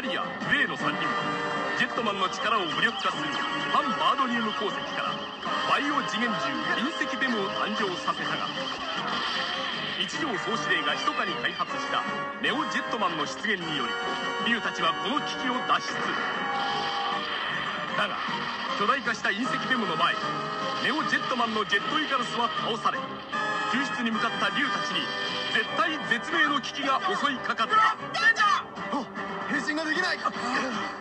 マリアグレーの3人はジェットマンの力を無力化する反バードニウム鉱石からバイオ次元銃隕石ベムを誕生させたが一条総司令が密かに開発したネオジェットマンの出現により竜たちはこの危機を脱出。だが巨大化した隕石ベムの前ネオジェットマンのジェットイカルスは倒され救出に向かった竜たちに絶対絶命の危機が襲いかかった。信ができない。